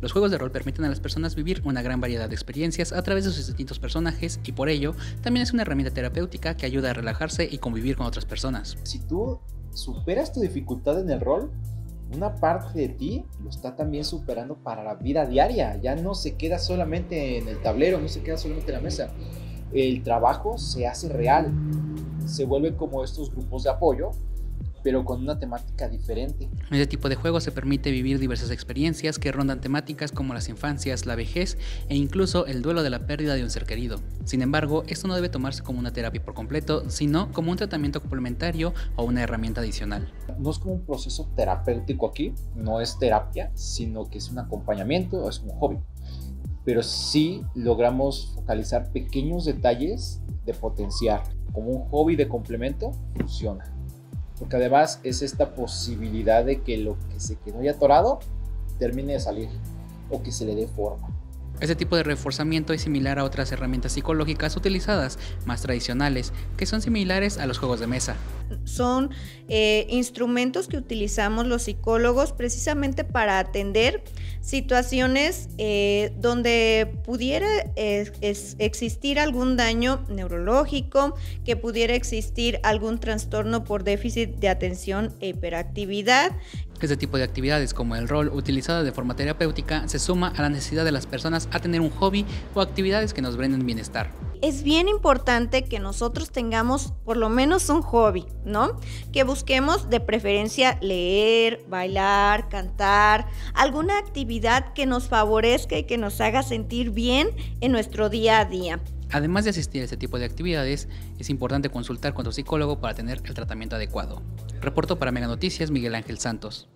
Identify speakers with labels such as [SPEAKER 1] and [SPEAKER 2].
[SPEAKER 1] Los juegos de rol permiten a las personas vivir una gran variedad de experiencias a través de sus distintos personajes y por ello también es una herramienta terapéutica que ayuda a relajarse y convivir con otras personas.
[SPEAKER 2] Si tú superas tu dificultad en el rol, una parte de ti lo está también superando para la vida diaria. Ya no se queda solamente en el tablero, no se queda solamente en la mesa. El trabajo se hace real. Se vuelve como estos grupos de apoyo pero con una temática diferente.
[SPEAKER 1] En este tipo de juegos se permite vivir diversas experiencias que rondan temáticas como las infancias, la vejez e incluso el duelo de la pérdida de un ser querido. Sin embargo, esto no debe tomarse como una terapia por completo, sino como un tratamiento complementario o una herramienta adicional.
[SPEAKER 2] No es como un proceso terapéutico aquí, no es terapia, sino que es un acompañamiento, es un hobby. Pero sí logramos focalizar pequeños detalles de potenciar. Como un hobby de complemento, funciona porque además es esta posibilidad de que lo que se quedó ya atorado termine de salir o que se le dé forma.
[SPEAKER 1] Este tipo de reforzamiento es similar a otras herramientas psicológicas utilizadas, más tradicionales, que son similares a los juegos de mesa.
[SPEAKER 3] Son eh, instrumentos que utilizamos los psicólogos precisamente para atender situaciones eh, donde pudiera existir algún daño neurológico, que pudiera existir algún trastorno por déficit de atención e hiperactividad
[SPEAKER 1] este tipo de actividades como el rol utilizado de forma terapéutica se suma a la necesidad de las personas a tener un hobby o actividades que nos brinden bienestar.
[SPEAKER 3] Es bien importante que nosotros tengamos por lo menos un hobby, ¿no? Que busquemos de preferencia leer, bailar, cantar, alguna actividad que nos favorezca y que nos haga sentir bien en nuestro día a día.
[SPEAKER 1] Además de asistir a este tipo de actividades, es importante consultar con tu psicólogo para tener el tratamiento adecuado. Reporto para Mega Noticias Miguel Ángel Santos.